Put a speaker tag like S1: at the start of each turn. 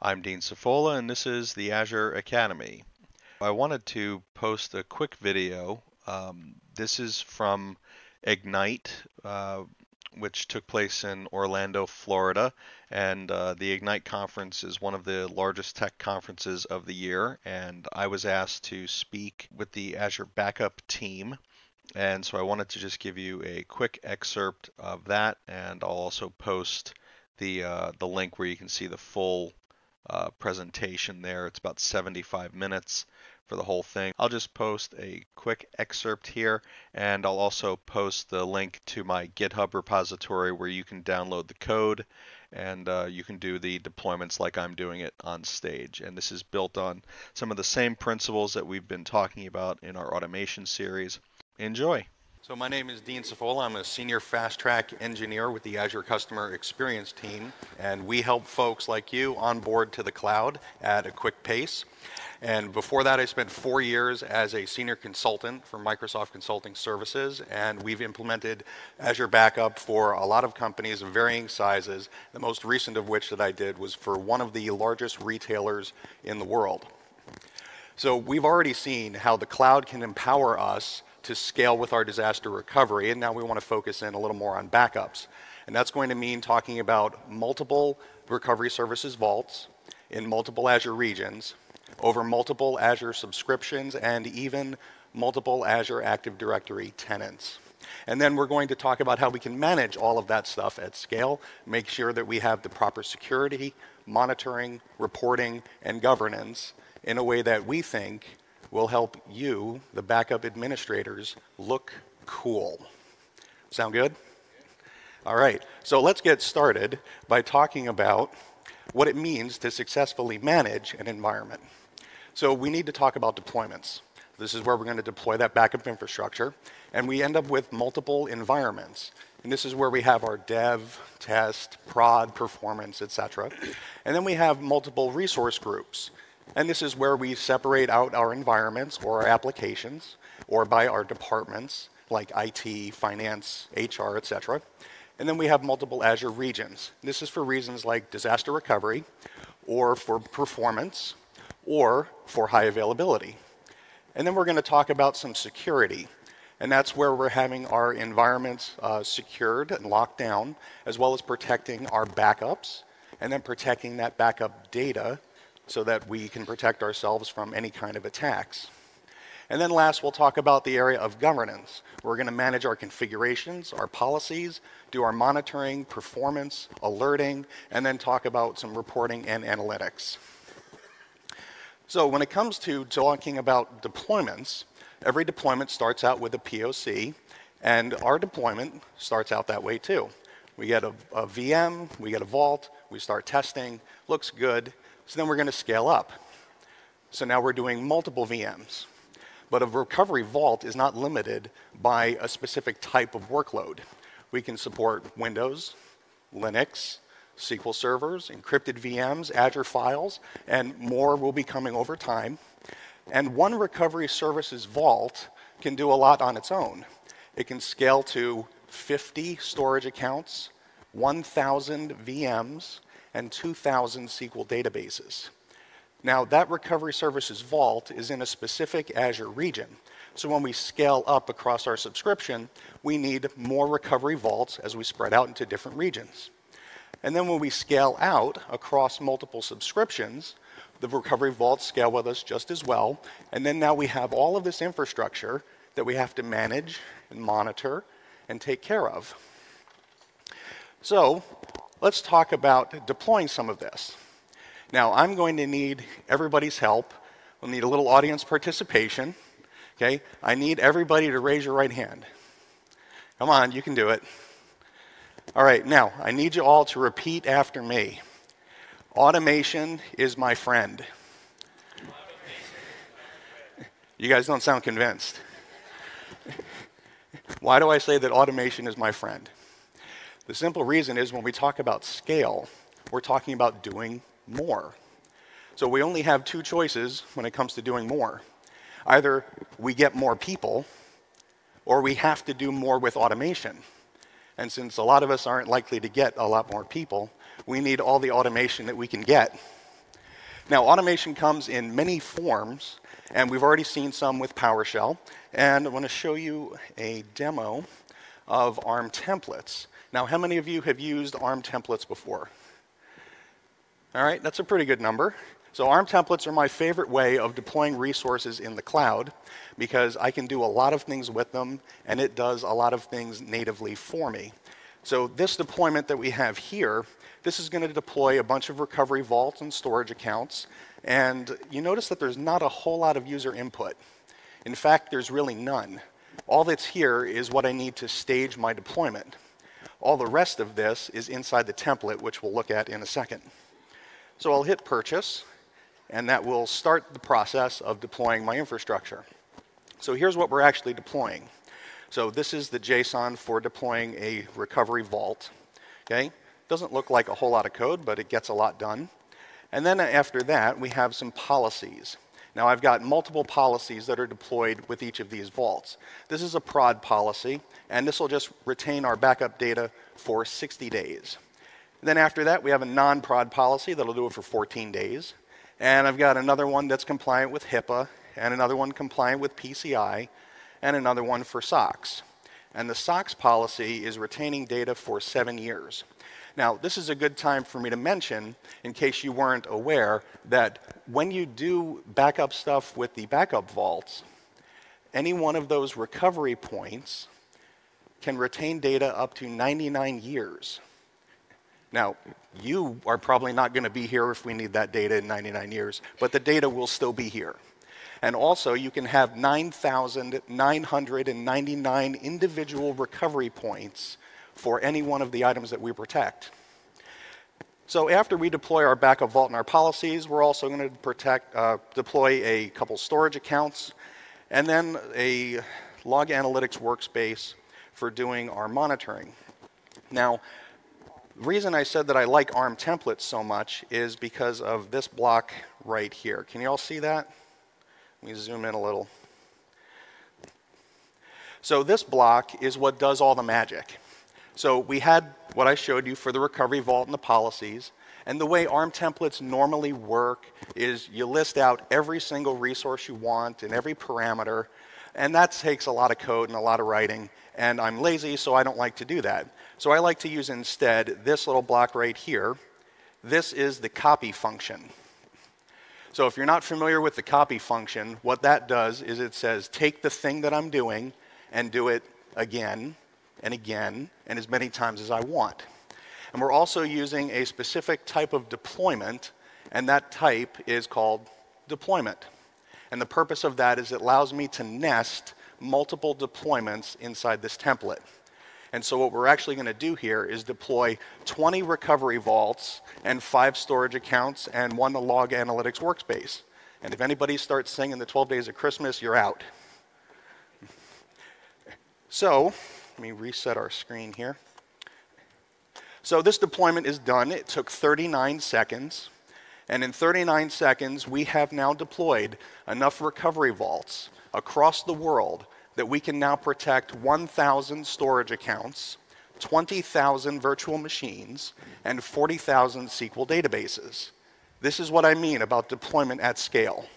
S1: I'm Dean Cefola, and this is the Azure Academy. I wanted to post a quick video. Um, this is from Ignite, uh, which took place in Orlando, Florida. And uh, the Ignite conference is one of the largest tech conferences of the year. And I was asked to speak with the Azure Backup team. And so I wanted to just give you a quick excerpt of that, and I'll also post the uh, the link where you can see the full uh, presentation there. It's about 75 minutes for the whole thing. I'll just post a quick excerpt here and I'll also post the link to my GitHub repository where you can download the code and uh, you can do the deployments like I'm doing it on stage. And this is built on some of the same principles that we've been talking about in our automation series. Enjoy. So my name is Dean Cefola. I'm a senior fast track engineer with the Azure Customer Experience team, and we help folks like you onboard to the cloud at a quick pace. And before that, I spent four years as a senior consultant for Microsoft Consulting Services, and we've implemented Azure Backup for a lot of companies of varying sizes. The most recent of which that I did was for one of the largest retailers in the world. So we've already seen how the cloud can empower us to scale with our disaster recovery. And now we want to focus in a little more on backups. And that's going to mean talking about multiple recovery services vaults in multiple Azure regions over multiple Azure subscriptions and even multiple Azure Active Directory tenants. And then we're going to talk about how we can manage all of that stuff at scale, make sure that we have the proper security, monitoring, reporting, and governance in a way that we think will help you, the backup administrators, look cool. Sound good? All right, so let's get started by talking about what it means to successfully manage an environment. So we need to talk about deployments. This is where we're going to deploy that backup infrastructure, and we end up with multiple environments. And this is where we have our dev, test, prod, performance, etc. And then we have multiple resource groups. And this is where we separate out our environments or our applications or by our departments like IT, finance, HR, etc. And then we have multiple Azure regions. This is for reasons like disaster recovery or for performance or for high availability. And then we're going to talk about some security. And that's where we're having our environments uh, secured and locked down, as well as protecting our backups, and then protecting that backup data so that we can protect ourselves from any kind of attacks. And then last, we'll talk about the area of governance. We're going to manage our configurations, our policies, do our monitoring, performance, alerting, and then talk about some reporting and analytics. So when it comes to talking about deployments, every deployment starts out with a POC, and our deployment starts out that way too. We get a, a VM, we get a vault, we start testing, looks good, so then we're going to scale up. So now we're doing multiple VMs. But a recovery vault is not limited by a specific type of workload. We can support Windows, Linux, SQL servers, encrypted VMs, Azure files, and more will be coming over time. And one recovery services vault can do a lot on its own. It can scale to 50 storage accounts, 1,000 VMs, and 2,000 SQL databases. Now, that recovery services vault is in a specific Azure region. So when we scale up across our subscription, we need more recovery vaults as we spread out into different regions. And then when we scale out across multiple subscriptions, the recovery vaults scale with us just as well. And then now we have all of this infrastructure that we have to manage and monitor and take care of. So let's talk about deploying some of this. Now, I'm going to need everybody's help. We'll need a little audience participation. Okay? I need everybody to raise your right hand. Come on, you can do it. All right, now, I need you all to repeat after me. Automation is my friend. You guys don't sound convinced. Why do I say that automation is my friend? The simple reason is when we talk about scale, we're talking about doing more. So we only have two choices when it comes to doing more. Either we get more people, or we have to do more with automation. And since a lot of us aren't likely to get a lot more people, we need all the automation that we can get. Now, automation comes in many forms, and we've already seen some with PowerShell. And I want to show you a demo of ARM templates. Now, how many of you have used ARM templates before? All right, that's a pretty good number. So ARM templates are my favorite way of deploying resources in the cloud because I can do a lot of things with them, and it does a lot of things natively for me. So this deployment that we have here this is going to deploy a bunch of recovery vaults and storage accounts. And you notice that there's not a whole lot of user input. In fact, there's really none. All that's here is what I need to stage my deployment. All the rest of this is inside the template, which we'll look at in a second. So I'll hit purchase, and that will start the process of deploying my infrastructure. So here's what we're actually deploying. So this is the JSON for deploying a recovery vault. Okay, doesn't look like a whole lot of code, but it gets a lot done. And then after that, we have some policies. Now I've got multiple policies that are deployed with each of these vaults. This is a prod policy, and this will just retain our backup data for 60 days. Then after that, we have a non-prod policy that'll do it for 14 days. And I've got another one that's compliant with HIPAA, and another one compliant with PCI, and another one for SOX. And the SOX policy is retaining data for seven years. Now, this is a good time for me to mention, in case you weren't aware, that when you do backup stuff with the backup vaults, any one of those recovery points can retain data up to 99 years. Now, you are probably not going to be here if we need that data in 99 years, but the data will still be here. And also, you can have 9,999 individual recovery points for any one of the items that we protect. So after we deploy our backup vault and our policies, we're also going to protect, uh, deploy a couple storage accounts and then a log analytics workspace for doing our monitoring. Now, the reason I said that I like ARM templates so much is because of this block right here. Can you all see that? Let me zoom in a little. So this block is what does all the magic. So we had what I showed you for the recovery vault and the policies. And the way ARM templates normally work is you list out every single resource you want and every parameter. And that takes a lot of code and a lot of writing. And I'm lazy, so I don't like to do that. So I like to use instead this little block right here. This is the copy function. So if you're not familiar with the copy function, what that does is it says take the thing that I'm doing and do it again and again and as many times as I want. And we're also using a specific type of deployment, and that type is called deployment. And the purpose of that is it allows me to nest multiple deployments inside this template. And so what we're actually going to do here is deploy 20 recovery vaults and five storage accounts and one log analytics workspace. And if anybody starts singing the 12 days of Christmas, you're out. So let me reset our screen here. So this deployment is done. It took 39 seconds. And in 39 seconds, we have now deployed enough recovery vaults across the world that we can now protect 1,000 storage accounts, 20,000 virtual machines, and 40,000 SQL databases. This is what I mean about deployment at scale.